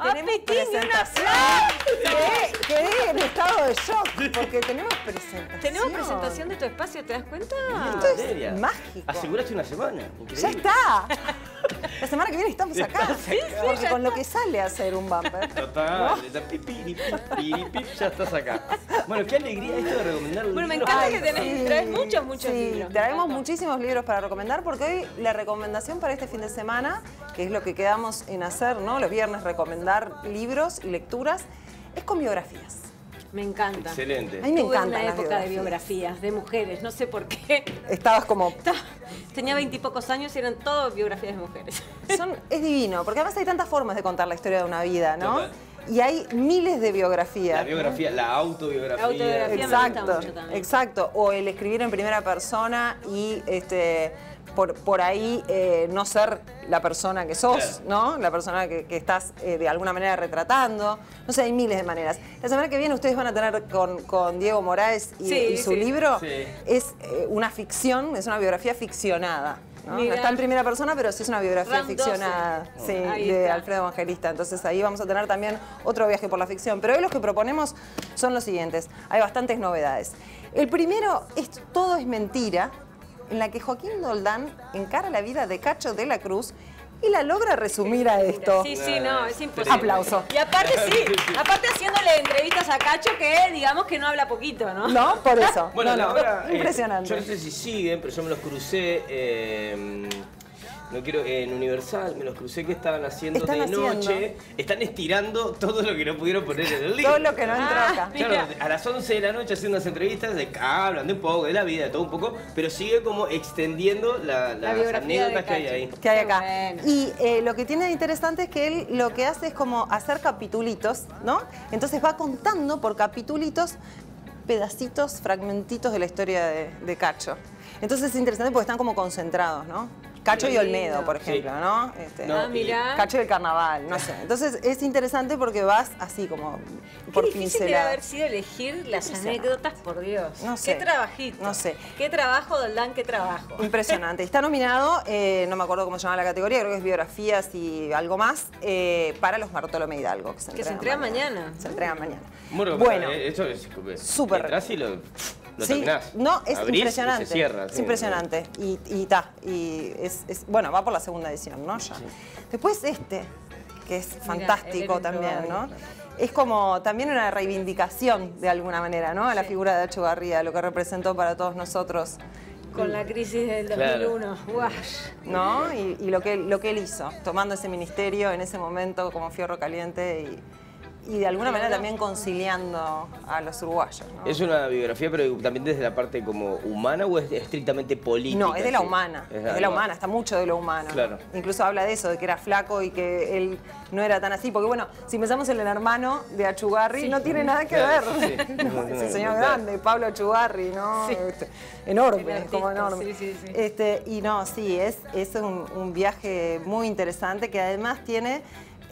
¡Ah, tenemos un presentación. Quedé, quedé en estado de shock porque tenemos presentación. Tenemos presentación de tu espacio, ¿te das cuenta? Esto es Materia. mágico. Aseguraste una semana. Increíble. Ya está. La semana que viene estamos acá. Sí, sí, Porque con lo que sale a hacer un bumper. Total, está pipiri, pipiri, pip, ya estás acá. Bueno, qué alegría esto de recomendar Bueno, me libros. encanta Ay, que tenés, sí, traes muchos, muchos sí, libros. Traemos encanta. muchísimos libros para recomendar porque hoy la recomendación para este fin de semana, que es lo que quedamos en hacer, ¿no? Los viernes recomendar libros y lecturas, es con biografías. Me encanta. Excelente. A mí me Tuve encantan una época de biografías. biografías, de mujeres, no sé por qué. Estabas como Tenía veintipocos años y eran todo biografías de mujeres. Son, es divino, porque además hay tantas formas de contar la historia de una vida, ¿no? Total. Y hay miles de biografías. La biografía, la autobiografía. La autobiografía. me gusta Exacto, mucho también. exacto. O el escribir en primera persona y este por, por ahí eh, no ser la persona que sos, Claro. ¿no? La persona que, que estás eh, de alguna manera retratando. No sé, hay miles de maneras. La semana que viene ustedes van a tener con, con Diego Moraes y, Sí, y su sí. libro. Sí. Es eh, una ficción, es una biografía ficcionada. ¿No? No Mira. está en primera persona, pero sí es una biografía Ram 12. ficcionada sí, de. Alfredo Evangelista. Entonces ahí vamos a tener también otro viaje por la ficción. Pero hoy los que proponemos son los siguientes. Hay bastantes novedades. El primero es Todo es mentira, en la que Joaquín Doldán encara la vida de Cacho de la Cruz y la logra resumir a esto. Sí, sí, no, es imposible. Aplauso. Y aparte sí, aparte haciéndole a Cacho que digamos que no habla poquito, ¿no? ¿No? Por eso. Bueno, no, no. ahora, eh, Impresionante. yo no sé si siguen, pero yo me los crucé. eh, no quiero, en Universal me los crucé que estaban haciendo Están de haciendo. noche. Están estirando todo lo que no pudieron poner en el libro. Todo lo que no entró Ah, acá. Claro, a las 11 de la noche haciendo unas entrevistas de hablan de un poco, de la vida, de todo un poco, pero sigue como extendiendo la- las anécdotas que hay ahí. que hay acá. bueno. Y eh, lo que tiene de interesante es que él lo que hace es como hacer capitulitos, ¿no? Entonces va contando por capitulitos pedacitos, fragmentitos de la historia de, de Cacho. Entonces es interesante porque están como concentrados, ¿no? Cacho Qué y Olmedo, por ejemplo, Sí. ¿no? Este, No, Ah, mirá. Cacho y el carnaval, no sé. Entonces es interesante porque vas así como Qué por difícil debe pinceladas. haber sido elegir las anécdotas, por Dios. No sé. Qué trabajito. No sé. Qué trabajo, Doldán, qué trabajo. Impresionante. Está nominado, eh, no me acuerdo cómo se llama la categoría, creo que es biografías y algo más, eh, para los Bartolomé Hidalgo. Que se, Que se entregan entregan mañana. Se entregan mañana. Bueno, Bueno, eh, esto es Súper. Entrás y lo, lo sí, terminás. no, es Abrís y impresionante. se cierra. es sí. impresionante. Y, y ta, y es, es- bueno, va por la segunda edición, ¿no? Ya. Después este, que es fantástico también, ¿no? Es como también una reivindicación de alguna manera, ¿no? A la Sí. figura de Acho Garría, lo que representó para todos nosotros. Con la crisis del Claro. 2001. Guay. ¿no? Y, y lo, que, lo que él hizo, tomando ese ministerio en ese momento como fierro caliente y, y de alguna manera también conciliando a los uruguayos. ¿no? ¿Es una biografía, pero también desde la parte como humana o es estrictamente política? No, es de la sí? humana, es de la humana, está mucho de lo humano. Claro. Incluso habla de eso, de que era flaco y que él no era tan así, porque bueno, si pensamos en el hermano de Achugarri, no tiene nada que Claro, ver. sí. No, es un señor grande, Pablo Achugarri, ¿no? Este, enorme, El como artista, enorme. sí, sí, sí. Este, y no, sí, es, es un, un viaje muy interesante que además tiene...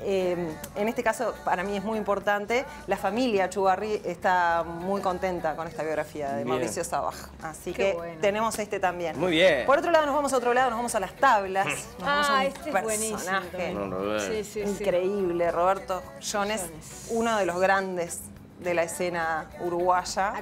eh, en este caso, para mí es muy importante, la familia Achugarri está muy contenta con esta biografía de Bien. Mauricio Sabaj. Así Qué que bueno. tenemos este también. Muy bien. Por otro lado, nos vamos a otro lado, nos vamos a las tablas. Nos vamos a Ah, un este es buenísimo. personaje Roberto. Sí, sí, sí. increíble. Roberto Jones, Jones. uno de los grandes de la escena uruguaya.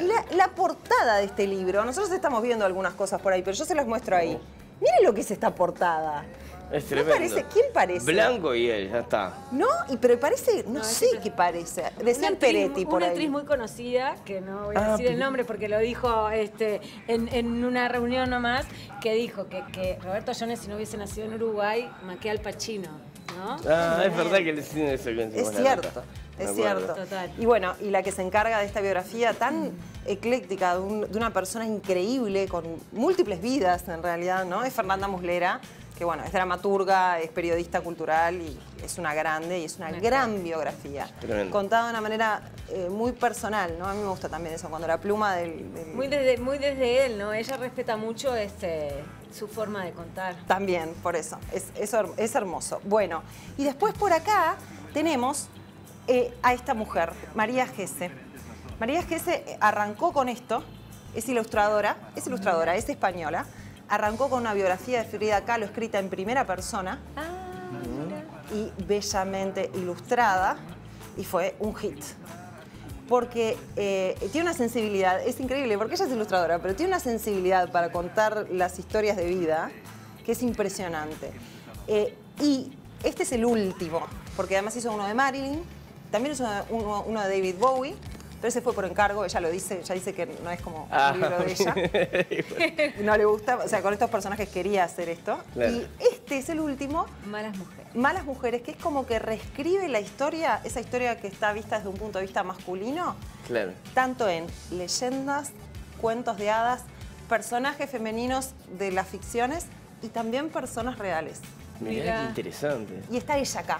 La, la portada de este libro, nosotros estamos viendo algunas cosas por ahí, pero yo se las muestro ahí. Miren lo que es esta portada. Es ¿No tremendo. parece? ¿Quién parece? Blanco y él, ya está. ¿No? Y pero parece, no, sé qué parece. Una Decían Peretti por Una ahí. actriz muy conocida, que no voy a Ah, decir el nombre porque lo dijo este, en, en una reunión nomás, que dijo que, que Roberto Jones, si no hubiese nacido en Uruguay, maquea al Pacino, ¿no? Ah, es verdad que le tiene eso Es cierto, es cierto. Total. Y bueno, y la que se encarga de esta biografía tan ecléctica de, un- de una persona increíble, con múltiples vidas en realidad, ¿no? Es Fernanda Muslera, que bueno, es dramaturga, es periodista cultural y es una grande y es una gran biografía. Tremendo. Contada de una manera eh, muy personal, ¿no? A mí me gusta también eso, cuando la pluma del... del- Muy desde, muy desde él, ¿no? Ella respeta mucho este, su forma de contar. También, por eso. Es, es hermoso. Bueno, y después por acá tenemos eh, a esta mujer, María Gese. María Gese eh, arrancó con esto, es ilustradora, es ilustradora, es española. Arrancó con una biografía de Frida Kahlo escrita en primera persona. Ah, y bellamente ilustrada y fue un hit. Porque eh, tiene una sensibilidad, es increíble, porque ella es ilustradora, pero tiene una sensibilidad para contar las historias de vida que es impresionante. Eh, y este es el último, porque además hizo uno de Marilyn, también hizo uno, uno de David Bowie, pero ese fue por encargo, ella lo dice, ella dice que no es como Ah. un libro de ella. no le gusta, o sea, con estos personajes quería hacer esto. Claro. Y este es el último, Malas mujeres. Malas Mujeres, que es como que reescribe la historia, esa historia que está vista desde un punto de vista masculino, Claro. tanto en leyendas, cuentos de hadas, personajes femeninos de las ficciones y también personas reales. Mirá, Mirá. qué interesante. Y está ella acá.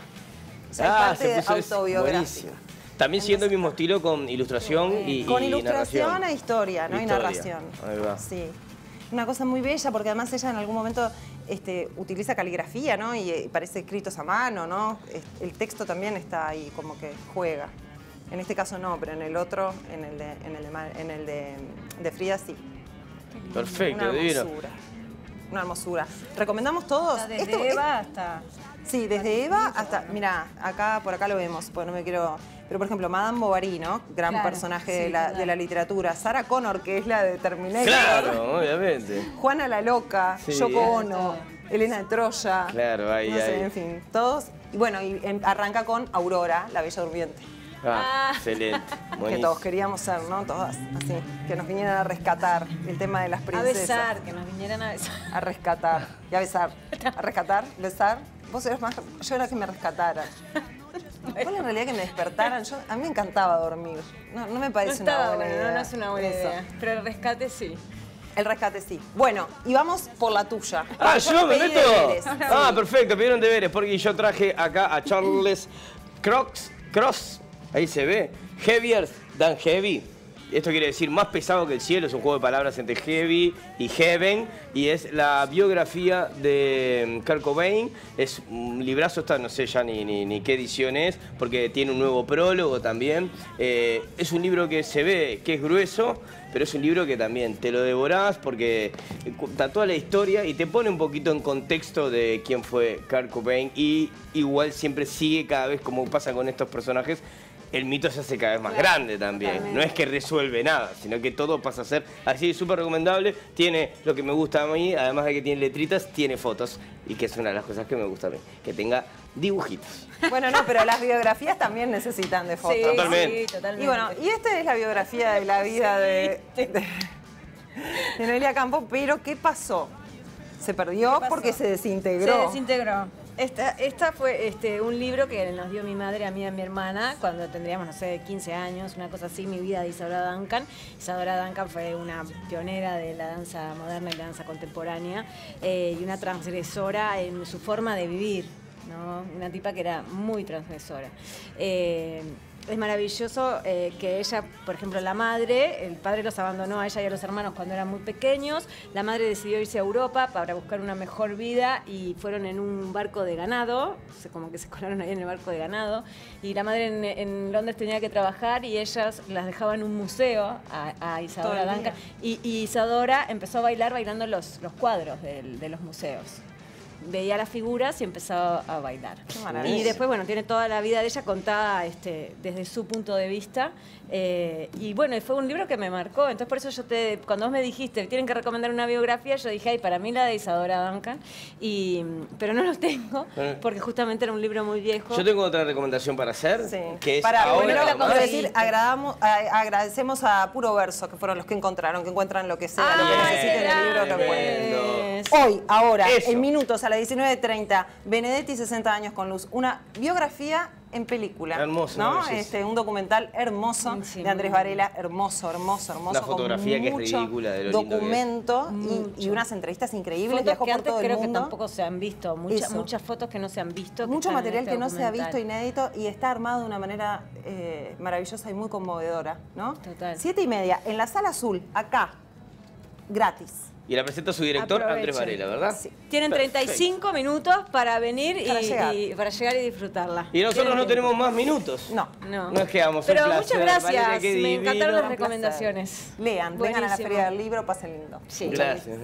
O sea, es Ah, parte se puso es- autobiográfica. También siguiendo el mismo estilo con ilustración y, Con y ilustración narración. e historia, ¿no? Y Historia. narración. Ahí va. Sí. Una cosa muy bella, porque además ella en algún momento este, utiliza caligrafía, ¿no? Y, eh, parece escritos a mano, ¿no? El texto también está ahí, como que juega. En este caso no, pero en el otro, en el de, en el de, en el de, de Frida sí. Perfecto, Una divino. Una hermosura. ¿Recomendamos todos? Desde Esto- Eva hasta... Sí, desde Eva hasta, mira, acá por acá lo vemos, pues no me quiero, pero por ejemplo, Madame Bovary, ¿no? Gran Claro, personaje sí, de, la, de la literatura. Sarah Connor, que es la de Terminator. Claro, obviamente. Juana la Loca, Sí. Yoko Ono. Elena de Troya. Claro, ahí, no sé, ahí. en fin, todos. Y bueno, y arranca con Aurora, la Bella Durmiente. Ah, Ah. excelente. Que todos queríamos ser, ¿no? Todas así. Que nos vinieran a rescatar el tema de las A princesas. besar, que nos vinieran a besar. A rescatar. Y a besar. A rescatar, besar. Vos eras más. Yo era que me rescataran. Vos en realidad que me despertaran. Yo, a mí me encantaba dormir. No, no me No parece una estaba buena bueno, idea. no, no es una buena Eso. idea. Pero el rescate sí. El rescate sí. Bueno, y vamos por la tuya. Ah, yo me meto. deberes. Ah, perfecto, pidieron deberes porque yo traje acá a Charles Crocs, Cross, ahí se ve, Heavier than Heavy. Esto quiere decir más pesado que el cielo, es un juego de palabras entre heavy y heaven, y es la biografía de mm, Kurt Cobain. Es un librazo, está, no sé ya ni, ni, qué edición es, porque tiene un nuevo prólogo también. Eh, es un libro que se ve que es grueso, pero es un libro que también te lo devorás porque cuenta toda la historia y te pone un poquito en contexto de quién fue Kurt Cobain y igual siempre sigue cada vez como pasa con estos personajes. El mito se hace cada vez más grande también. totalmente. No es que resuelve nada, sino que todo pasa a ser así, súper recomendable. Tiene lo que me gusta a mí, además de que tiene letritas, tiene fotos. Y que es una de las cosas que me gusta a mí, que tenga dibujitos. Bueno, no, pero las biografías también necesitan de fotos. Sí, Totalmente. sí, totalmente. Y bueno, y esta es la biografía de la vida de, de, de Noelia Campos, pero ¿qué pasó? Se perdió pasó? porque se desintegró. Se desintegró. Esta, esta fue este, un libro que nos dio mi madre a mí y a mi hermana cuando tendríamos, no sé, 15 años, una cosa así, mi vida de Isadora Duncan. Isadora Duncan fue una pionera de la danza moderna y la danza contemporánea eh, y una transgresora en su forma de vivir, ¿no? Una tipa que era muy transgresora. Eh, es maravilloso eh, que ella, por ejemplo, la madre, el padre los abandonó a ella y a los hermanos cuando eran muy pequeños, la madre decidió irse a Europa para buscar una mejor vida y fueron en un barco de ganado, como que se colaron ahí en el barco de ganado, y la madre en, en Londres tenía que trabajar y ellas las dejaban en un museo a, a Isadora día. y, y Isadora empezó a bailar bailando los, los cuadros del- de los museos. Veía las figuras y empezaba a bailar. Qué maravilla. Y después, bueno, tiene toda la vida de ella contada este, desde su punto de vista. eh, y bueno, fue un libro que me marcó. Entonces, por eso yo te, cuando vos me dijiste, tienen que recomendar una biografía, yo dije, ay, para mí la de Isadora Duncan. Y, pero no lo tengo, Eh. porque justamente era un libro muy viejo. Yo tengo otra recomendación para hacer, Sí. que es Para ahora. primero conseguiste. decir, agradamos- agradecemos a Puro Verso, que fueron los que encontraron, que encuentran lo que sea, lo que Ah, necesiten el libro, lo tremendo. Hoy, ahora, Eso. en minutos, a las 19.30, Benedetti, 60 años con luz. Una biografía en película. Hermoso, ¿no? Este, un documental hermoso Sí, de Andrés Varela, hermoso, hermoso, hermoso. Una con fotografía que es ridícula de lo lindo que es. documento y- unas entrevistas increíbles. Fotos Viajó que por antes todo el creo mundo. que tampoco se han visto, muchas fotos que no se han visto. Mucho material este que no se ha visto, inédito, y está armado de una manera eh, maravillosa y muy conmovedora, ¿no? Total. Siete y media, en la sala azul, acá, gratis. Y la presenta su director, Andrés Aprovechen. Varela, ¿verdad? Sí. Tienen Perfecto. 35 minutos para venir y Para y- llegar. para llegar y disfrutarla. Y nosotros no tenemos más minutos. No. No. Nos quedamos. Pero un muchas gracias. Me divino. encantaron las recomendaciones. Lean, vengan a la. Feria del Libro, pasen lindo. Sí. Gracias.